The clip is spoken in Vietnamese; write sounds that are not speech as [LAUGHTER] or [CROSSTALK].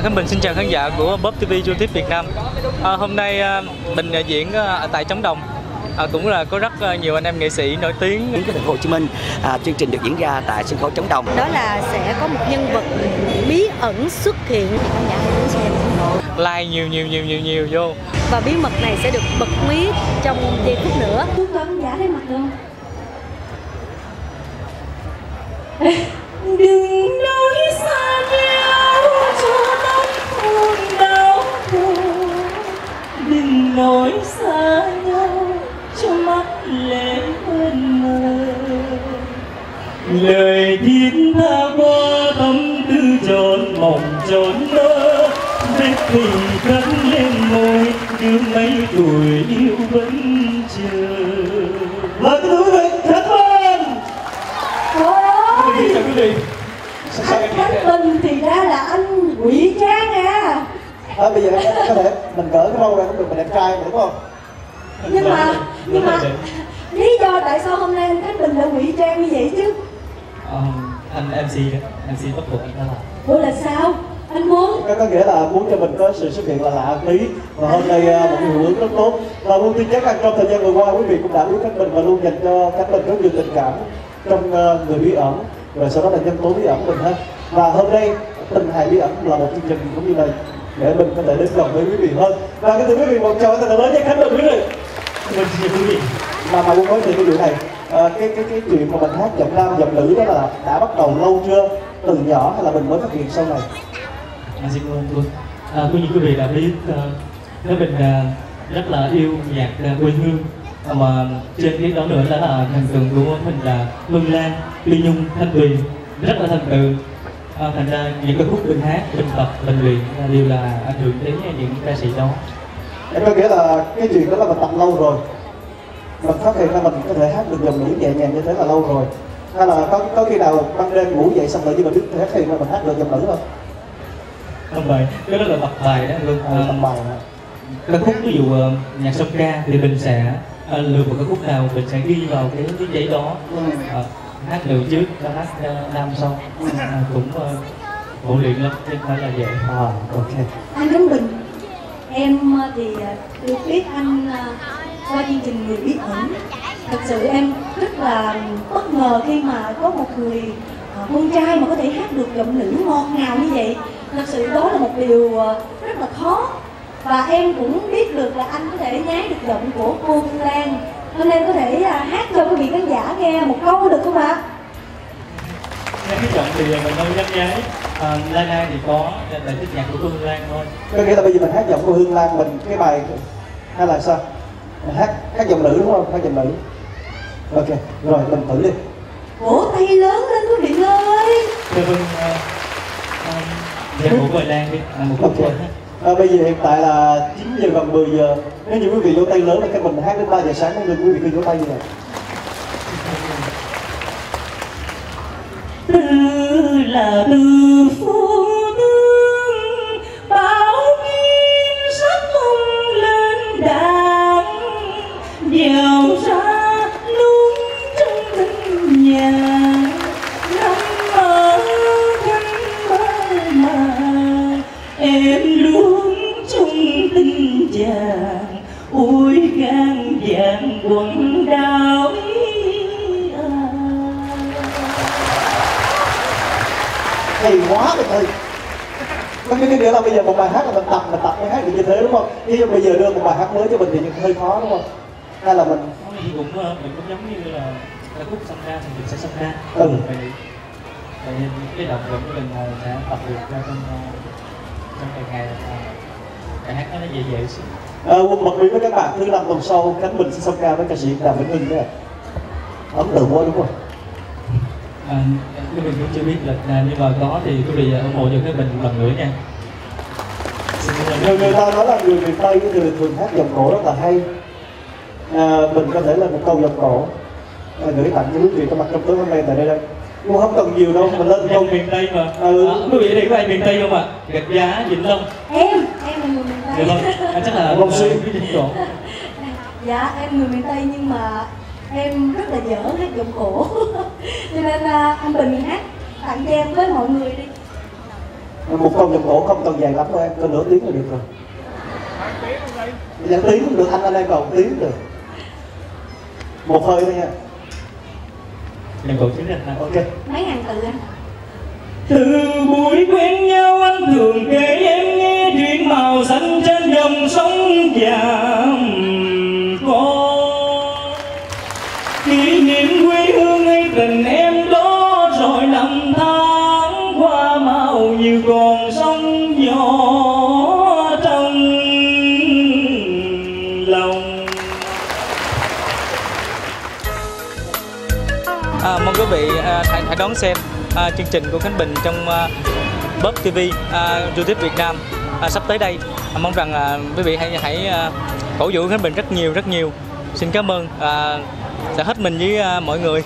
À, Khánh Bình xin chào khán giả của Bob TV Tiếp Việt Nam. À, hôm nay à, Bình à, diễn à, tại Trống Đồng. À, cũng là có rất à, nhiều anh em nghệ sĩ nổi tiếng. đến thành phố Hồ Chí Minh. À, chương trình được diễn ra tại sân khấu Trống Đồng. đó là sẽ có một nhân vật bí ẩn xuất hiện thì khán giả hãy đón xem Like nhiều nhiều nhiều nhiều nhiều vô. và bí mật này sẽ được bật mí trong giây phút nữa Chúng tôi khán giả thấy mặt không? Đừng nói xa nhau trọn mơ vết tình cắn lên môi đưa mấy tuổi yêu vẫn chờ. Và quý vị khánh bình Trời ơi! chào quý vị? Sao sao Anh Khánh Bình thì ra là anh quỷ trang à. À, bây giờ có thể mình cỡ cái râu ra cũng được mình đẹp trai mà đúng không? Nhưng mà, nhưng mà Lý do tại sao hôm nay anh Khánh Bình lại quỷ trang như vậy chứ? Ờ, anh MC đó MC bắt buộc anh phải làm Ủa là sao? Anh muốn. Có, có nghĩa là muốn cho mình có sự xuất hiện là lạ tí và hôm nay à, một hiệu ứng rất tốt. Và luôn tin chắc rằng trong thời gian vừa qua quý vị cũng đã biết Khánh Bình và luôn dành cho Khánh Bình rất nhiều tình cảm trong à, người bí ẩn. Rồi sau đó là nhân tố bí ẩn mình ha. Và hôm nay tình hài bí ẩn là một chương trình cũng như là để mình có thể đến gần với quý vị hơn. Và cái từ quý vị một chào thật là lớn cho Khánh Bình quý vị. Vâng, xin quý vị. Mà mà muốn nói về cái điều này à, cái cái cái chuyện mà mình hát giọng nam giọng nữ đó là đã bắt đầu lâu chưa? Từ nhỏ hay là mình mới phát hiện sau này À, xin ơn tôi. À, quý vị quý vị đã biết, à, uh, Thái Bình à, rất là yêu nhạc à, quê hương À, mà trên cái đó nữa là thần tượng của mình là Hương Lan, Ly Nhung, Thanh Tuyền rất là thần tượng. À, thành ra những cái khúc bình hát, bình tập, bình luyện à, đều là ảnh hưởng đến à, những ca sĩ đó. em có nghĩa là cái chuyện đó là mình tập lâu rồi mình phát hiện ra mình có thể hát được dòng nữ nhẹ nhàng như thế là lâu rồi hay là có có khi nào ban đêm ngủ dậy xong rồi nhưng mình biết hát thì mình hát được dòng nữ không không vậy, cái đó là tập bài đó luôn. à, tập bài hả? Cái khúc ví dụ ờ, nhạc song ca thì mình sẽ à, lựa một cái khúc nào mình sẽ ghi vào cái cái giấy đó. Ừ. Ờ, hát nữ trước cho hát uh, nam sau. À, cũng uh, khổ luyện lắm chứ phải là dễ à ok. Anh Khánh Bình Em ờ, thì ờ, được biết anh ờ, qua chương trình Người Bí ẩn. Thật sự em rất là bất ngờ khi mà có một người ờ, con trai mà có thể hát được giọng nữ ngọt ngào như vậy Thật sự đó là một điều ờ, rất là khó. Và em cũng biết được là anh có thể nhái được giọng của cô Phương Lan. Nên em có thể à, hát cho quý vị khán giả nghe một câu được không ạ? Nghe cái giọng thì mình đâu dám nhái. À, Lai Lai thì có tại thích nhạc của Phương Lan thôi. Có nghĩa là bây giờ mình hát giọng của hương lan mình cái bài hay là sao? Mình hát hát giọng nữ đúng không? Hát giọng nữ. Ok rồi mình thử đi. Vỗ tay lớn lên quý vị ơi. Thưa à, nhạc của Hoài Lan đi. À, một khúc Ok. thôi. À, bây giờ hiện tại là 9 giờ gần 10 giờ. Nếu như quý vị vỗ tay lớn là cái mình hát đến 3 giờ sáng nên quý vị cứ vỗ tay như này Tư là tư Phụ Ôi gan vàng quần đảo à. hay quá vậy thôi có cái nghĩa là bây giờ một bài hát là mình tập mình tập mới hát được như thế đúng không? Khi bây giờ đưa một bài hát mới cho mình thì hơi khó đúng không? Hay là mình thì cũng ờ, mình cũng giống như là ca khúc song ca thì mình sẽ song ca Ừ. Vậy vậy nên cái động lực của mình ờ, sẽ tập được ra trong ờ, trong ngày ngày ờ, à, quân bật mí với các bạn thứ năm tuần sau khánh bình sẽ song ca với ca sĩ đàm vĩnh hưng đấy ấn tượng quá đúng không? À, quý vị cũng chưa biết lịch à, nhưng mà có thì quý vị ủng hộ cho cái mình lần nữa nha. Người người ta nói là người miền tây thì thường hát dòng cổ rất là hay. À, mình có thể là một câu dòng cổ. À, gửi tặng cho quý vị có mặt trong tối hôm nay tại đây đây. Cũng không cần nhiều đâu mình lên câu miền Tây mà. Ừ. à, quý vị đây có ai miền Tây không ạ? Gạch giá Vĩnh Long. Em, Tây không à, chắc là Long Xuyên. [LAUGHS] Dạ em người miền Tây nhưng mà em rất là dở hát giọng cổ. [LAUGHS] Cho nên à, anh Bình hát tặng cho em với mọi người đi. Một câu giọng cổ không cần dài lắm đâu em có nửa tiếng là được rồi. Dạ tiếng cũng được anh anh em vào tiếng được. Một hơi thôi nha. Em cổ chính rằng ok. Mấy ngàn từ anh? Từ buổi quen nhau anh thường kể còn sông gió trong lòng À, mong quý vị à, hãy, hãy đón xem à, chương trình của Khánh Bình trong à, Bub TV, à, YouTube Việt Nam à, sắp tới đây. À, mong rằng à, quý vị hãy hãy à, cổ vũ Khánh Bình rất nhiều rất nhiều. Xin cảm ơn. À, sẽ hết mình với à, mọi người.